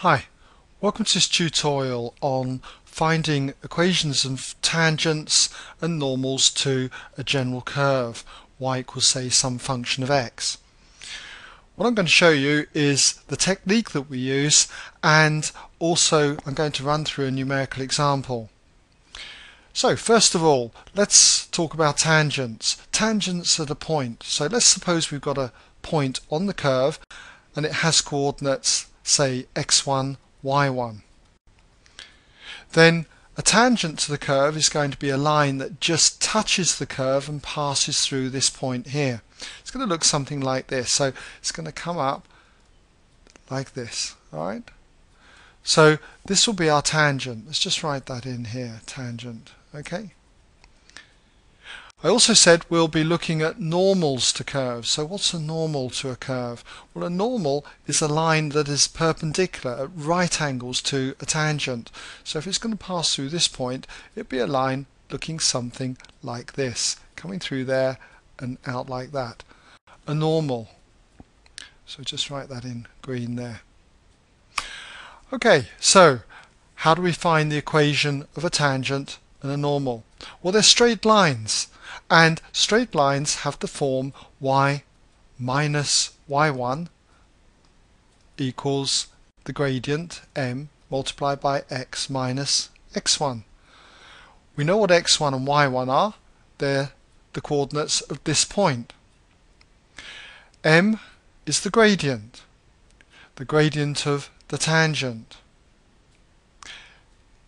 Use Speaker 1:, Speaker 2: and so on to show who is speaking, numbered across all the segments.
Speaker 1: Hi, welcome to this tutorial on finding equations of tangents and normals to a general curve y equals say some function of x. What I'm going to show you is the technique that we use and also I'm going to run through a numerical example. So first of all let's talk about tangents. Tangents at a point. So let's suppose we've got a point on the curve and it has coordinates say x1, y1. Then a tangent to the curve is going to be a line that just touches the curve and passes through this point here. It's going to look something like this. So it's going to come up like this. Alright? So this will be our tangent. Let's just write that in here, tangent. Okay? I also said we'll be looking at normals to curves. So what's a normal to a curve? Well, a normal is a line that is perpendicular at right angles to a tangent. So if it's going to pass through this point, it'd be a line looking something like this, coming through there and out like that. A normal. So just write that in green there. Okay, so how do we find the equation of a tangent and a normal? Well, they're straight lines. And straight lines have the form y minus y1 equals the gradient m multiplied by x minus x1. We know what x1 and y1 are. They're the coordinates of this point. m is the gradient, the gradient of the tangent.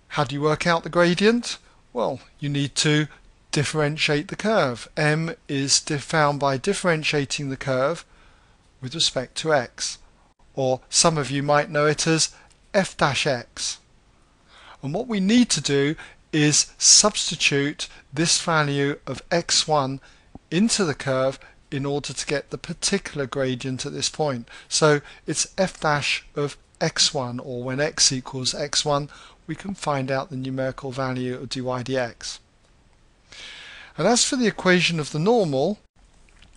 Speaker 1: How do you work out the gradient? Well, you need to differentiate the curve. m is found by differentiating the curve with respect to x. Or some of you might know it as f dash x. And what we need to do is substitute this value of x1 into the curve in order to get the particular gradient at this point. So it's f dash of x1 or when x equals x1 we can find out the numerical value of dy dx. And as for the equation of the normal,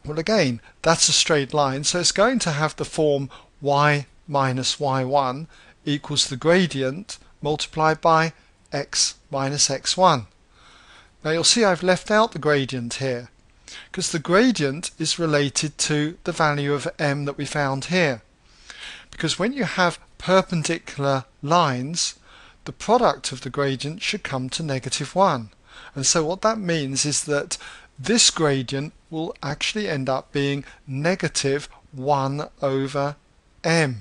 Speaker 1: well again, that's a straight line, so it's going to have the form y minus y1 equals the gradient multiplied by x minus x1. Now you'll see I've left out the gradient here because the gradient is related to the value of m that we found here. Because when you have perpendicular lines, the product of the gradient should come to negative 1. And so what that means is that this gradient will actually end up being negative 1 over m.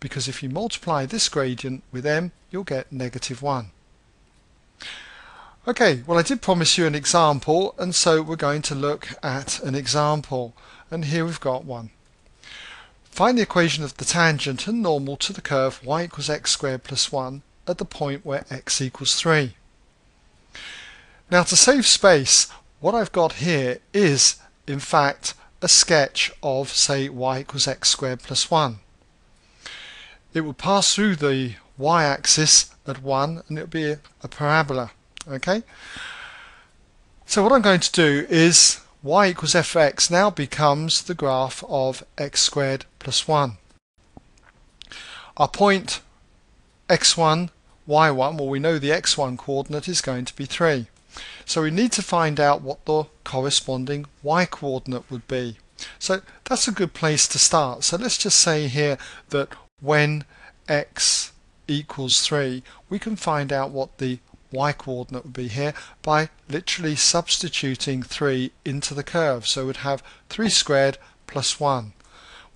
Speaker 1: Because if you multiply this gradient with m, you'll get negative 1. Okay, well I did promise you an example, and so we're going to look at an example. And here we've got one. Find the equation of the tangent and normal to the curve y equals x squared plus 1 at the point where x equals 3. Now to save space, what I've got here is, in fact, a sketch of, say, y equals x squared plus 1. It will pass through the y-axis at 1 and it will be a, a parabola. Okay? So what I'm going to do is y equals fx now becomes the graph of x squared plus 1. Our point x1, y1, well we know the x1 coordinate is going to be 3. So we need to find out what the corresponding y coordinate would be. So that's a good place to start. So let's just say here that when x equals 3, we can find out what the y coordinate would be here by literally substituting 3 into the curve. So we'd have 3 squared plus 1.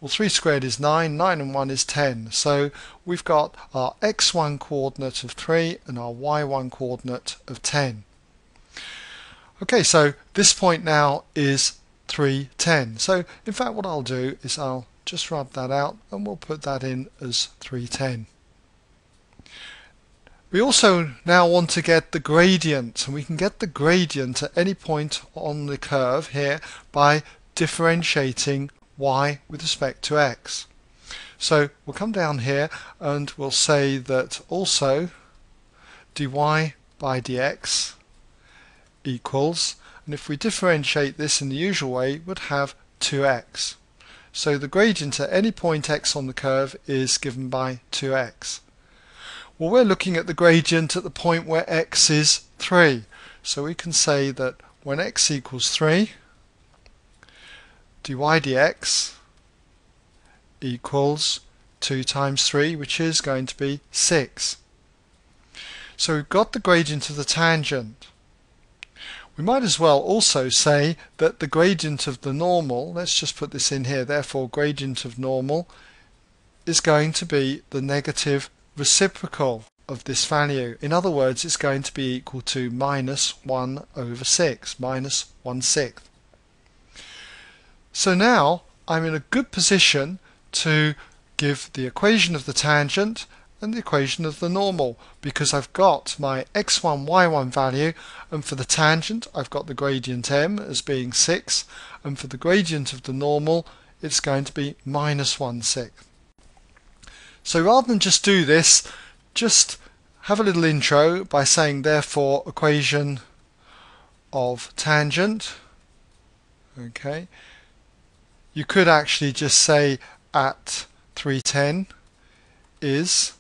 Speaker 1: Well, 3 squared is 9, 9 and 1 is 10. So we've got our x1 coordinate of 3 and our y1 coordinate of 10. Okay, so this point now is 310. So in fact what I'll do is I'll just rub that out and we'll put that in as 310. We also now want to get the gradient and we can get the gradient at any point on the curve here by differentiating y with respect to x. So we'll come down here and we'll say that also dy by dx equals, and if we differentiate this in the usual way, would have 2x. So the gradient at any point x on the curve is given by 2x. Well, we're looking at the gradient at the point where x is 3. So we can say that when x equals 3, dy dx equals 2 times 3, which is going to be 6. So we've got the gradient of the tangent. We might as well also say that the gradient of the normal, let's just put this in here, therefore gradient of normal is going to be the negative reciprocal of this value. In other words, it's going to be equal to minus 1 over 6, minus 1 sixth. So now I'm in a good position to give the equation of the tangent and the equation of the normal because I've got my x1, y1 value and for the tangent I've got the gradient m as being 6 and for the gradient of the normal it's going to be minus 1 sixth. So rather than just do this, just have a little intro by saying therefore equation of tangent okay you could actually just say at 310 is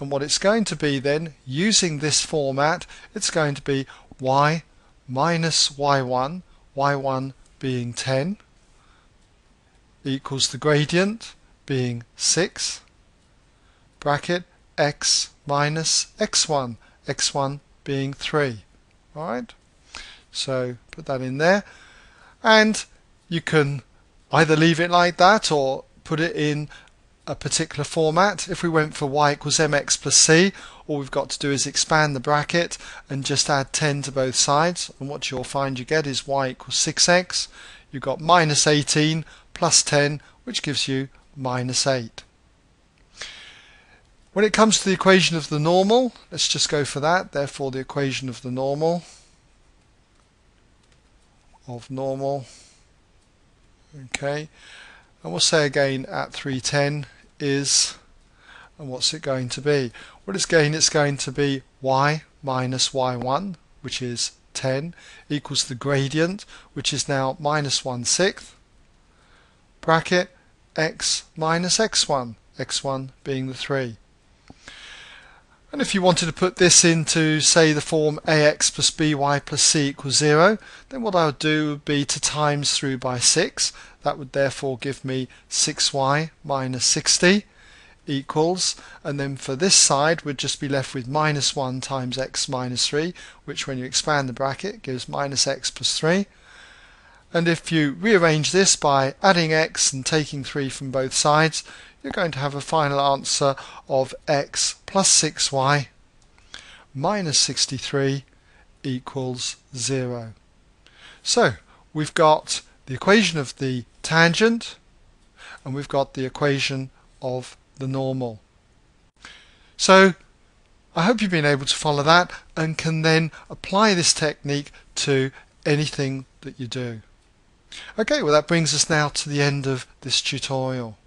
Speaker 1: and what it's going to be then using this format it's going to be y minus y1 y1 being 10 equals the gradient being 6 bracket x minus x1, x1 being 3. Alright, so put that in there. And you can either leave it like that or put it in a particular format. If we went for y equals mx plus c, all we've got to do is expand the bracket and just add 10 to both sides. And what you'll find you get is y equals 6x. You've got minus 18 plus 10, which gives you minus 8. When it comes to the equation of the normal, let's just go for that. Therefore, the equation of the normal of normal. Okay, and we'll say again at 310 is, and what's it going to be? Well, going, it's going to be y minus y1, which is 10, equals the gradient, which is now minus 1 sixth, bracket x minus x1, x1 being the 3. And if you wanted to put this into, say, the form ax plus by plus c equals 0, then what I would do would be to times through by 6. That would therefore give me 6y minus 60 equals, and then for this side we'd just be left with minus 1 times x minus 3, which when you expand the bracket gives minus x plus 3. And if you rearrange this by adding x and taking 3 from both sides, you're going to have a final answer of x plus 6y minus 63 equals 0. So we've got the equation of the tangent and we've got the equation of the normal. So I hope you've been able to follow that and can then apply this technique to anything that you do. Okay, well that brings us now to the end of this tutorial.